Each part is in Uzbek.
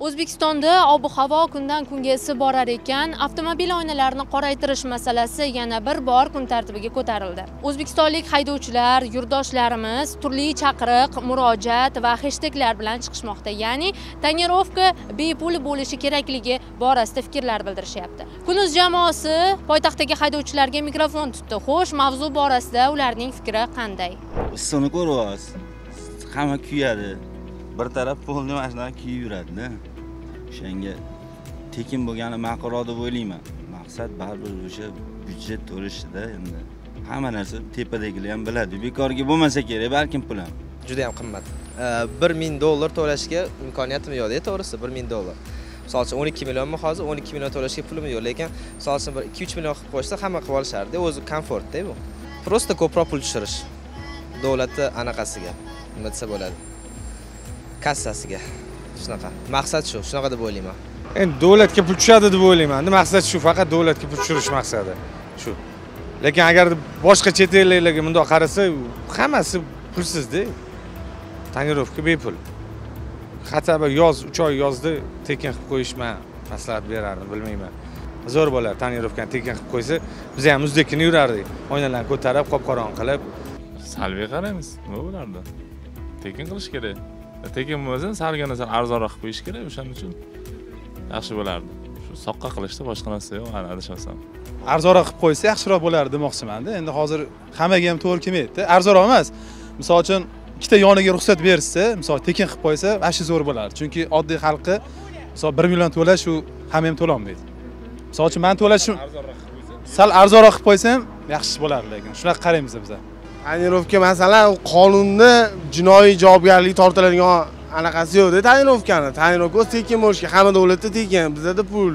o'zbekistonda ob havo kundan kunga isib borar ekan. Avtomobil oynalarini qoraytirish masalasi yana bir bor kun tartibiga ko'tarildi. O'zbekistonlik haydovchilar yurtdoshlarimiz turli chaqiriq murojaat va hashtaglar bilan chiqishmoqda. Ya'ni tonirovka bepul bo'lishi kerakligi borasida fikrlar bildirishyapti. Kunuz jamoasi poytaxtdagi haydovchilarga mikrofon tutdi. Xo'sh mavzu borasida ularning fikri qanday? Issiqni ko'ryapsiz. Hamma kuyadi. Bir taraf polni mana shunaqa kiyib yuradida. O'shanga tekin bo'lgani ma'qulroq deb o'ylayman maqsad baribir o'sha byudjet to'lashida endi. Hamma narsa tepadagilar ham biladi. Bekorga bo'lmasa kerak balkim pul ham. Juda ham qimmat bir ming dollar to'lashga imkoniyatim yo'qda to'g'risi bir ming dollar. Misol uchun o'n ikki millionmi hozir o'n ikki million to'lashga pulim yo'q lekin misol uchun bir ikki uch million qilib qo'yishsa hamma qilib olishardi o'zi komfortda bu просто ko'proq pul tushirish. Davlatni anaqasiga nima desa bo'ladi. Kassasiga. Shunaqa. Maqsad shu shunaqa deb o'ylayman. Endi davlatga pul tushadi deb o'ylayman. Maqsad shu faqat davlatga pul tushirish maqsadi. Shu. Lekin agar boshqa chet elliklarga bundoq qarasa hammasi pulsizda. Tonirovka bepul. Хотя бы yoz uch oy yozda tekin qilib qo'yish man maslahat berardim bilmayman. Zo'r bo'lar tonirovkani tekin qilib qo'ysa biz ham muzdekini yurardik. Oynalarni ko'tarib qop qorong'i qilib. Salbiy qaraymiz nima bo'lardi? Tekin qilish kerak tekin bo'lmasa salgina sal arzonroq qilib qo'yish kerak o'shaning uchun yaxshi bo'lardi. Shu soqqa qilishda boshqa narsa yo'q adashmasam. Arzonroq qilib qo'ysa yaxshiroq bo'lardi demoqchimanda. Endi hozir hammaga ham to'g'ri kelmaydida arzonroq emas. Misol uchun ikkita yoniga ruxsat berishsa misol tekin qilib qo'ysa вообще zo'r bo'lardi. Chunki oddiy xalqi misol bir million to'lash u hamma ham to'lolmaydi. Misol uchun man to'lashim sal arzonroq qilib qo'ysam yaxshi bo'lardi lekin. Shunaqa qaraymiz biz tonirovka masalan qonunda jinoiy javobgarlik tortiladigan anaqasi yo'qda tonirovkani tonirovka o'zi tekin bo'lishi kerak hamma davlatda tekin bizada pul.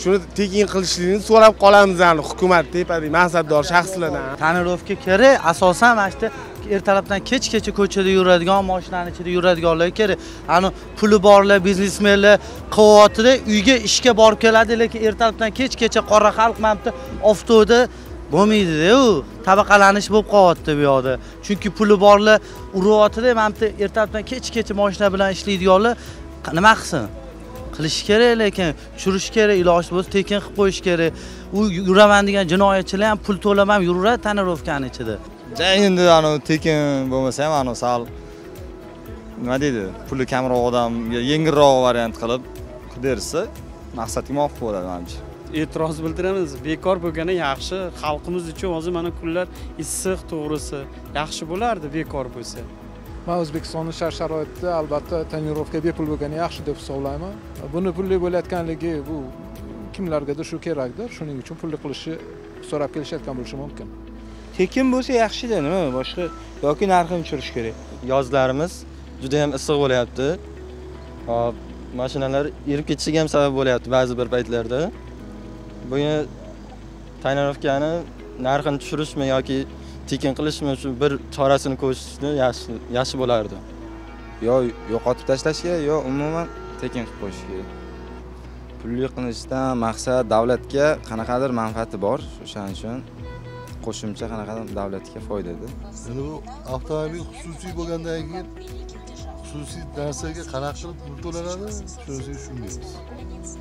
Shuni tekin qilishligini so'rab qolamiz ani hukumat tepadagi mansabdor shaxslardan. Tonirovka kerak asosan mana shu ertalabdan kechgacha ko'chada yuradigan moshinani ichida yuradiganlar kerak ani puli borlar biznesmenlar qilyaptida uyga ishga borib keladi lekin ertalabdan kechgacha qora xalq mana bu avtoda bo'lmaydida u tabaqalanish bo'lib qolyapti bu yoqda. Chunki puli borlar uryaptida mana bitta ertalabdan kechgacha mashina bilan ishlaydiganlar nima qilsin? Qilish kerak lekin tushirish kerak iloji bo'lsa tekin qilib qo'yish kerak. U yuraman degan jinoyatchilar ham pul to'lamay yuraveradi tonirovkani ichida. Endi anavi tekin bo'lmasa ham anavi sal. Nima deydi? Puli kamroq odamga yengilroq variant qilib qilib berishsa maqsadga muvofiq bo'ladi manimcha. E'tiroz bildiramiz. Bekor bo'lgani yaxshi xalqimiz uchun hozir mana kunlar issiq to'g'risi. Yaxshi bo'lardi bekor bo'lsa. Man o'zbekistonni shart sharoitida albatta tonirovka bepul bo'lgani yaxshi deb hisoblayman. Buni pulli bo'layotganligi bu kimlargadir shu kerakdir. Shuning uchun pulli qilishni so'rab kelishayotgan bo'lishi mumkin. Tekin bo'lsa yaxshida nima boshqa yoki narxini tushirish kerak? Yozlarimiz juda ham issiq bo'lyapti. Hop mashinalar erib ketishiga ham sabab bo'lyapti ba'zi bir paytlarda bunga tonirovkani narxini tushirishmi yoki tekin qilishmi shu bir chorasini ko'rishni yaxshi yaxshi bo'lardi. Yo yo'qotib tashlash kerak yo umuman tekin qilib qo'yish kerak. Pulli qilishdan maqsad davlatga qanaqadir manfaati bor o'shaning uchun qo'shimcha qanaqadir davlatga foydada endi bu avtomobil xususiy bo'lgandan keyin xususiy narsaga qanaqa qilib pul to'lanadi shunisini tushunmaymiz.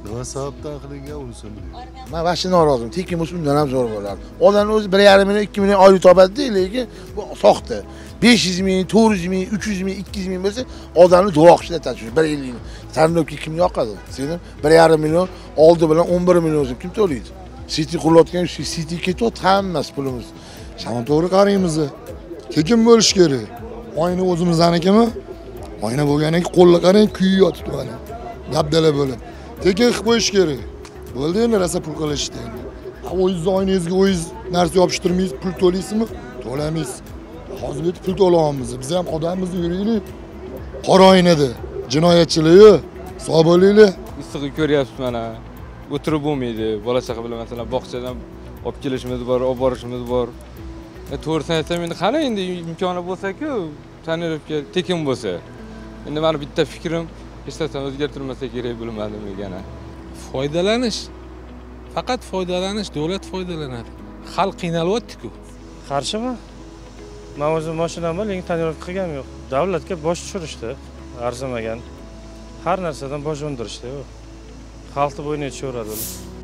Nima sababdan qilingan unisini bilmaymiz man вообще noroziman tekin bo'lsa undan ham zo'r bo'ladi odamni o'zi bir yarim million ikki million oylik topadida lekin bu soxta. besh yuz ming to'rt yuz ming uch yuz ming ikki yuz ming bo'lsa odamni duvoq ishlatadi shu bir yillik tarnovka kimga yoqadi? Seni bir yarim million oldi bilan o'n bir million kim to'laydi? Siti qurilayotgan siti ketyapti hammasi pulimiz. Sana to'g'ri qaraymiz tekin bo'lishi kerak. Oyni o'zimizdanikimi oyna bo'lgandan keyin qarang kuyib yotibdi mana dabdala bo'lib tekin qilib qo'yish kerak bo'ldi endi rosa pul qilishdi endi o'zingizni oynangizga o'zingiz narsa yopishtirmaysiz pul to'laysizmi to'lamaysiz hozir bu yerda pul to'layapmiz biz ham odammiz yuraylik qora oynada jinoyatchilar yo'q sog' bo'linglar issig'ini ko'ryapsiz mana o'tirib bo'lmaydi bola chaqa bilan masalan bog'chadan olib kelishimiz bor olib borishimiz bor e, to'g'risini aytsam endi. Qani endi? Imkoni bo'lsaku tonirovka tekin bo'lsa. Endi mani bitta fikrim hech narsani o'zgartirmasa kerak bilmadim yana foydalanish faqat foydalanish davlat foydalanadi. Xalq qiynalyaptiku. Qarshiman man o'zim mashinam bor lekin tonirovka qilganim yo'q. Davlatga bosh tushirishdi arzimagan. Har narsadan bosh undirishda xalqni bo'yniga tushaveradi. ular